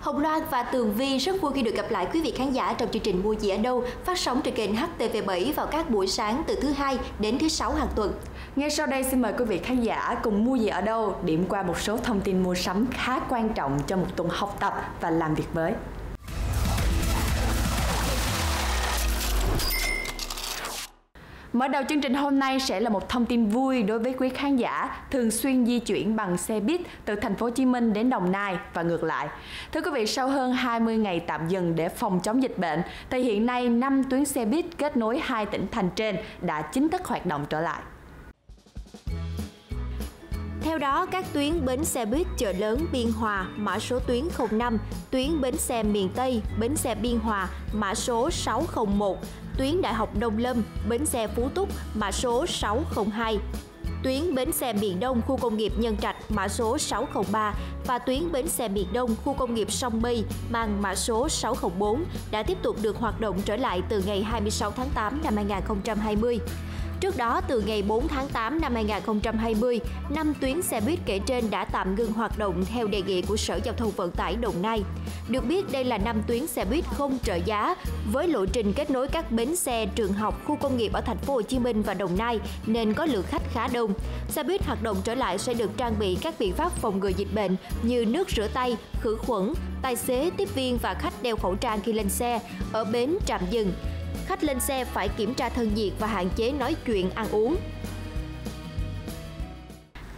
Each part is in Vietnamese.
Hồng Loan và Tường Vi, rất vui khi được gặp lại quý vị khán giả trong chương trình Mua gì ở đâu, phát sóng trên kênh HTV7 vào các buổi sáng từ thứ hai đến thứ sáu hàng tuần. Ngay sau đây xin mời quý vị khán giả cùng mua gì ở đâu điểm qua một số thông tin mua sắm khá quan trọng cho một tuần học tập và làm việc mới. Mở đầu chương trình hôm nay sẽ là một thông tin vui đối với quý khán giả thường xuyên di chuyển bằng xe buýt từ thành phố Hồ Chí Minh đến Đồng Nai và ngược lại. Thưa quý vị, sau hơn 20 ngày tạm dừng để phòng chống dịch bệnh, thì hiện nay 5 tuyến xe buýt kết nối hai tỉnh thành trên đã chính thức hoạt động trở lại. Theo đó, các tuyến bến xe buýt chợ lớn Biên Hòa, mã số tuyến 05, tuyến bến xe miền Tây, bến xe Biên Hòa, mã số 601, tuyến Đại học Đông Lâm, bến xe Phú Túc, mã số 602, tuyến bến xe miền Đông khu công nghiệp Nhân Trạch mã số 603 và tuyến bến xe miền Đông khu công nghiệp Sông Mây mang mã số 604 đã tiếp tục được hoạt động trở lại từ ngày 26 tháng 8 năm 2020. Trước đó, từ ngày 4 tháng 8 năm 2020, 5 tuyến xe buýt kể trên đã tạm ngừng hoạt động theo đề nghị của Sở Giao thông Vận tải Đồng Nai. Được biết, đây là 5 tuyến xe buýt không trợ giá với lộ trình kết nối các bến xe, trường học, khu công nghiệp ở thành phố Hồ Chí Minh và Đồng Nai nên có lượng khách khá đông. Xe buýt hoạt động trở lại sẽ được trang bị các biện pháp phòng ngừa dịch bệnh như nước rửa tay, khử khuẩn, tài xế, tiếp viên và khách đeo khẩu trang khi lên xe, ở bến trạm dừng khách lên xe phải kiểm tra thân nhiệt và hạn chế nói chuyện ăn uống.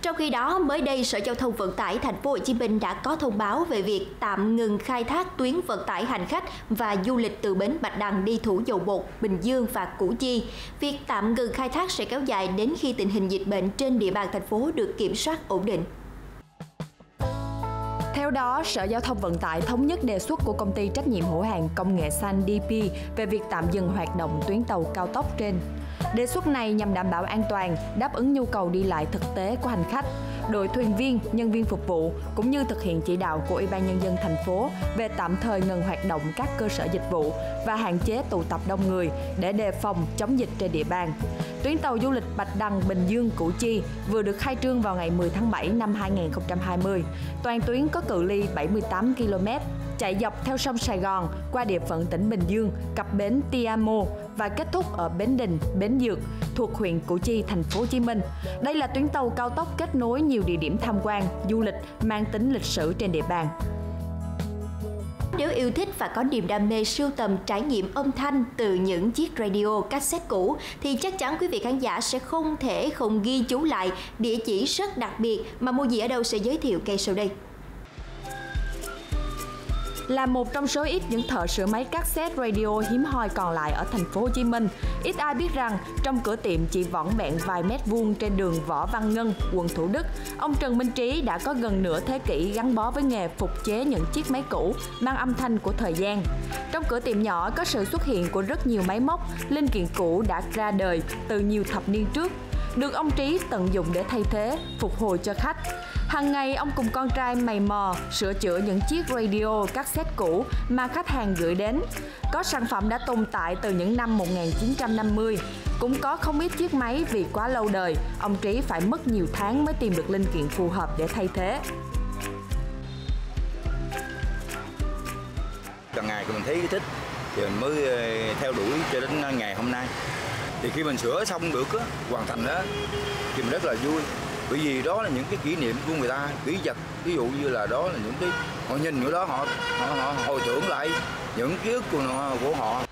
Trong khi đó, mới đây Sở Giao thông Vận tải Thành phố Hồ Chí Minh đã có thông báo về việc tạm ngừng khai thác tuyến vận tải hành khách và du lịch từ bến Bạch Đằng đi Thủ Dầu Một, Bình Dương và Củ Chi. Việc tạm ngừng khai thác sẽ kéo dài đến khi tình hình dịch bệnh trên địa bàn thành phố được kiểm soát ổn định. Theo đó, Sở Giao thông Vận tải thống nhất đề xuất của công ty trách nhiệm hữu hạn công nghệ xanh DP về việc tạm dừng hoạt động tuyến tàu cao tốc trên. Đề xuất này nhằm đảm bảo an toàn, đáp ứng nhu cầu đi lại thực tế của hành khách, đội thuyền viên, nhân viên phục vụ cũng như thực hiện chỉ đạo của Ủy ban nhân dân thành phố về tạm thời ngừng hoạt động các cơ sở dịch vụ và hạn chế tụ tập đông người để đề phòng chống dịch trên địa bàn. Tuyến tàu du lịch Bạch Đằng Bình Dương Củ Chi vừa được khai trương vào ngày 10 tháng 7 năm 2020. Toàn tuyến có cự ly 78 km, chạy dọc theo sông Sài Gòn qua địa phận tỉnh Bình Dương, cập bến Tiamo và kết thúc ở Bến Đình, Bến Dược thuộc huyện Củ Chi, thành phố Hồ Chí Minh. Đây là tuyến tàu cao tốc kết nối nhiều địa điểm tham quan, du lịch mang tính lịch sử trên địa bàn. Nếu yêu thích và có niềm đam mê sưu tầm trải nghiệm âm thanh từ những chiếc radio cassette cũ thì chắc chắn quý vị khán giả sẽ không thể không ghi chú lại địa chỉ rất đặc biệt mà mua gì ở đâu sẽ giới thiệu ngay sau đây. Là một trong số ít những thợ sửa máy cassette radio hiếm hoi còn lại ở thành phố Hồ Chí Minh, ít ai biết rằng trong cửa tiệm chỉ vỏn vẹn vài mét vuông trên đường Võ Văn Ngân, quận Thủ Đức, ông Trần Minh Trí đã có gần nửa thế kỷ gắn bó với nghề phục chế những chiếc máy cũ mang âm thanh của thời gian. Trong cửa tiệm nhỏ có sự xuất hiện của rất nhiều máy móc, linh kiện cũ đã ra đời từ nhiều thập niên trước, được ông Trí tận dụng để thay thế, phục hồi cho khách. Hàng ngày ông cùng con trai mày mò sửa chữa những chiếc radio cassette cũ mà khách hàng gửi đến. Có sản phẩm đã tồn tại từ những năm 1950. Cũng có không ít chiếc máy vì quá lâu đời, ông Trí phải mất nhiều tháng mới tìm được linh kiện phù hợp để thay thế. Càng ngày mình thấy thích thì mình mới ờ, theo đuổi cho đến ờ, ngày hôm nay. Thì khi mình sửa xong được á, hoàn thành đó thì mình rất là vui. Bởi vì đó là những cái kỷ niệm của người ta kỷ vật. Ví dụ như là đó là những cái họ nhìn nữa đó họ họ, họ hồi tưởng lại những ký ức của của họ.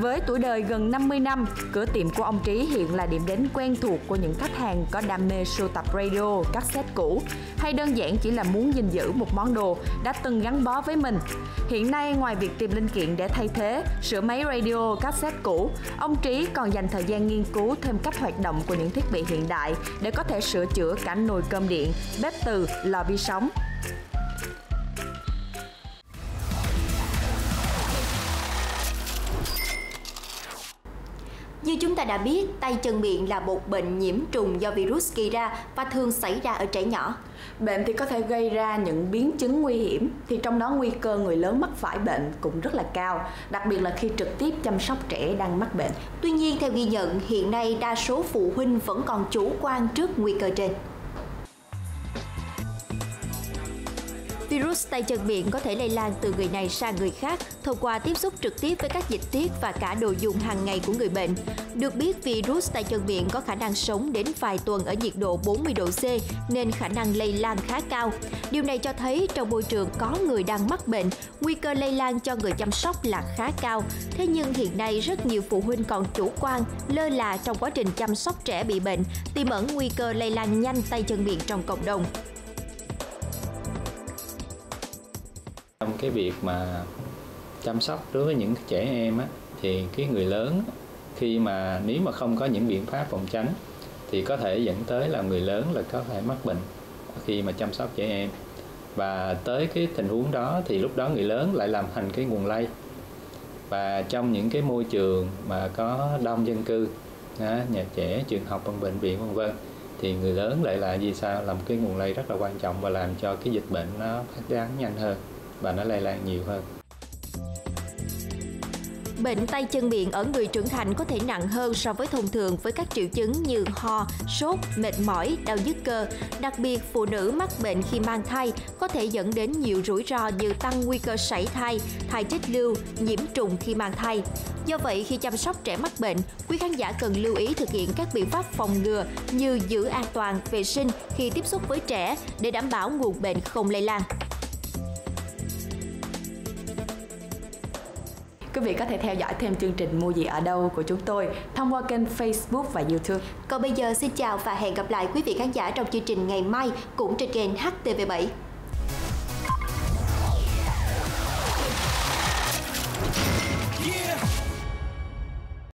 Với tuổi đời gần 50 năm, cửa tiệm của ông Trí hiện là điểm đến quen thuộc của những khách hàng có đam mê sưu tập radio, cassette cũ hay đơn giản chỉ là muốn gìn giữ một món đồ đã từng gắn bó với mình. Hiện nay ngoài việc tìm linh kiện để thay thế, sửa máy radio, cassette cũ, ông Trí còn dành thời gian nghiên cứu thêm cách hoạt động của những thiết bị hiện đại để có thể sửa chữa cả nồi cơm điện, bếp từ, lò vi sóng, ta đã biết, tay chân miệng là một bệnh nhiễm trùng do virus gây ra và thường xảy ra ở trẻ nhỏ. bệnh thì có thể gây ra những biến chứng nguy hiểm thì trong đó nguy cơ người lớn mắc phải bệnh cũng rất là cao đặc biệt là khi trực tiếp chăm sóc trẻ đang mắc bệnh tuy nhiên theo ghi nhận hiện nay đa số phụ huynh vẫn còn chủ quan trước nguy cơ trên Virus tay chân miệng có thể lây lan từ người này sang người khác thông qua tiếp xúc trực tiếp với các dịch tiết và cả đồ dùng hàng ngày của người bệnh. Được biết, virus tay chân miệng có khả năng sống đến vài tuần ở nhiệt độ 40 độ C nên khả năng lây lan khá cao. Điều này cho thấy trong môi trường có người đang mắc bệnh, nguy cơ lây lan cho người chăm sóc là khá cao. Thế nhưng hiện nay rất nhiều phụ huynh còn chủ quan, lơ là trong quá trình chăm sóc trẻ bị bệnh, tiềm ẩn nguy cơ lây lan nhanh tay chân miệng trong cộng đồng. Cái việc mà chăm sóc đối với những trẻ em á, thì cái người lớn khi mà nếu mà không có những biện pháp phòng tránh thì có thể dẫn tới là người lớn là có thể mắc bệnh khi mà chăm sóc trẻ em. Và tới cái tình huống đó thì lúc đó người lớn lại làm thành cái nguồn lây. Và trong những cái môi trường mà có đông dân cư nhà trẻ trường học bằng bệnh viện vân vân thì người lớn lại là gì sao? Làm cái nguồn lây rất là quan trọng và làm cho cái dịch bệnh nó phát tán nhanh hơn và nó lây lan nhiều hơn. Bệnh tay chân miệng ở người trưởng thành có thể nặng hơn so với thông thường với các triệu chứng như ho, sốt, mệt mỏi, đau nhức cơ. Đặc biệt, phụ nữ mắc bệnh khi mang thai có thể dẫn đến nhiều rủi ro như tăng nguy cơ sảy thai, thai chết lưu, nhiễm trùng khi mang thai. Do vậy, khi chăm sóc trẻ mắc bệnh, quý khán giả cần lưu ý thực hiện các biện pháp phòng ngừa như giữ an toàn, vệ sinh khi tiếp xúc với trẻ để đảm bảo nguồn bệnh không lây lan. Quý vị có thể theo dõi thêm chương trình Mua gì ở đâu của chúng tôi thông qua kênh Facebook và YouTube. Còn bây giờ, xin chào và hẹn gặp lại quý vị khán giả trong chương trình ngày mai, cũng trên kênh HTV7.